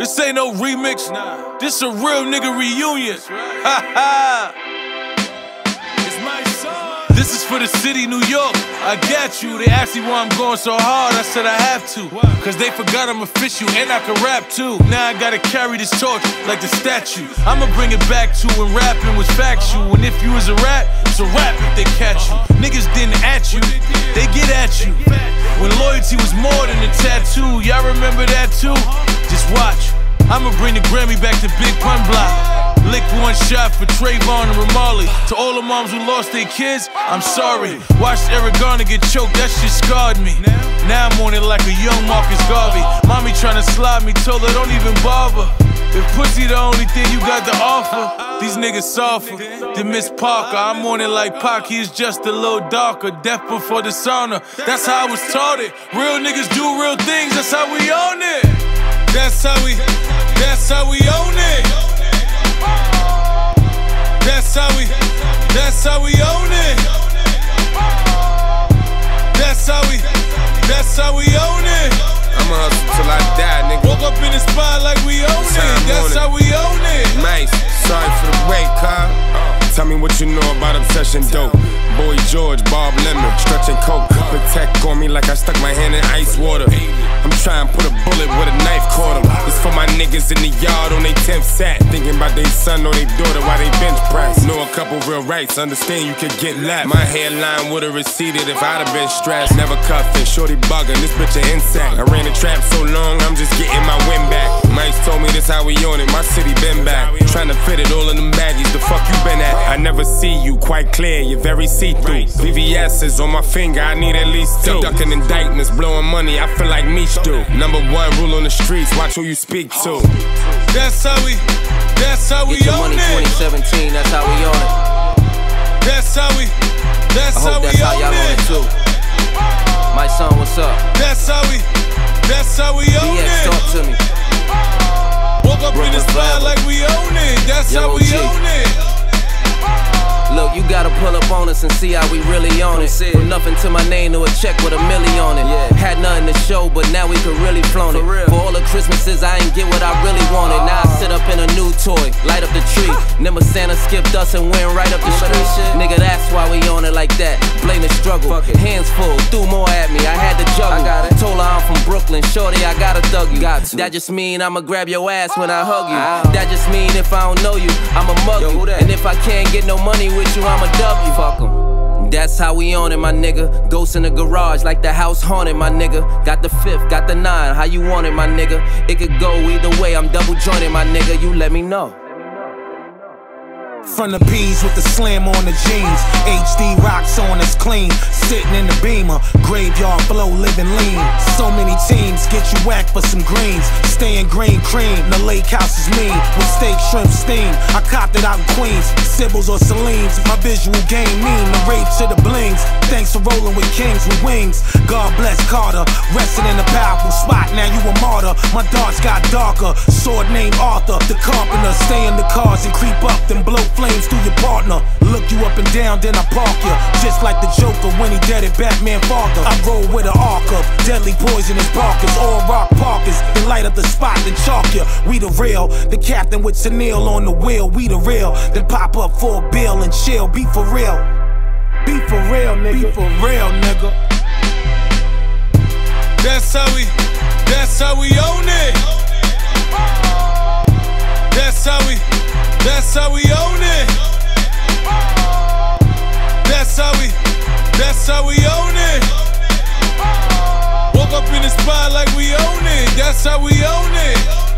This ain't no remix. Nah. This a real nigga reunion. Ha ha. It's my song. This is for the city, New York. I got you. They asked me why I'm going so hard. I said I have to. Cause they forgot I'm official and I can rap too. Now I gotta carry this torch like the statue. I'ma bring it back to when rapping was factual. And if you was a rat, it's a rap if they catch you. Niggas didn't at you, they get at you. When loyalty was more than a tattoo. Y'all remember that too? Just watch. I'ma bring the Grammy back to Big Pun Block. Lick one shot for Trayvon and Ramarley. To all the moms who lost their kids, I'm sorry. Watched Eric Garner get choked, that shit scarred me. Now I'm on it like a young Marcus Garvey. Mommy tryna slide me, told her don't even bother. If pussy the only thing you got to offer, these niggas suffer. Then Miss Parker, I'm on it like Pac, he's just a little darker. Death before dishonor, that's how I was taught it. Real niggas do real things, that's how we own it. That's how we, that's how we own it. That's how we, that's how we obsession dope. Boy George, Bob Lemon, stretching coke. Protect on me like I stuck my hand in ice water. I'm trying to put a bullet with a knife caught 'em. It's for my niggas in the yard on they 10th sat. Thinking about their son or their daughter while they bench press. Know a couple real rights, understand you could get left. My hairline would've receded if I'd have been stressed. Never cuffing, shorty bugging, this bitch an insect. I ran the trap so long, I'm just getting my win back. Mike told me this how we on it, my city been back. Trying to fit it all in them baggies, see you quite clear, you're very see-through. VVS is on my finger, I need at least two. Ducking indictments, blowing money, I feel like Meech do. Number one rule on the streets, watch who you speak to. That's how we, that's how we Get your own money it. 2017, that's how we own it. That's how we, that's I how hope we that's how y'all own own it it. too. Mysonne, what's up? That's how we, that's how we own BX, talk to me. Woke up in the Brooklyn spot like we own it. That's Young how we OG. own it. Gotta pull up on us and see how we really on it. From nothing to my name to a check with a milli on it. Had nothing to show, but now we could really flaunt it. For all the Christmases, I ain't get what I really wanted. Now I sit up in a new toy, light up the tree. Remember Santa skipped us and went right up the street. Nigga, that's why we on it like that. Blame the struggle. Hands full, threw more at me. I had Brooklyn, shorty, I gotta thug you. That just mean I'ma grab your ass when I hug you. That just mean if I don't know you, I'ma mug you. And if I can't get no money with you, I'ma dub you. Fuck 'em. That's how we on it, my nigga. Ghost in the garage, like the house haunted, my nigga. Got the fifth, got the nine, how you want it, my nigga? It could go either way, I'm double jointed, my nigga. You let me know. From the P's with the slam on the jeans. HD rocks on us clean. Sitting in the beamer. Graveyard flow living lean. So many teams get you whacked for some greens. Staying green cream. The lake house is mean. With steak, shrimp, steam. I copped it out in Queens. Sybils or Celine's. My visual game mean. The rape to the blings. Thanks for rolling with kings with wings. God bless Carter. Resting in a powerful spot. Now you a martyr. My darts got darker. Sword named Arthur. The carpenter. Stay in the cars and creep up. Then blow flames through your partner. Look you up and down, then I park you. Just like the Joker when he dead at Batman Father. I roll with an arc of deadly poisonous barkers. All rock parkers. Then light up the spot, then chalk you. We the real. The captain with Chanel on the wheel. We the real. Then pop up for a bill and chill. Be for real. Be for real, nigga. Be for real, nigga. That's how we, that's how we own it. That's how we, that's how we own it. That's how we, that's how we own it. Woke up in the spot like we own it. That's how we own it.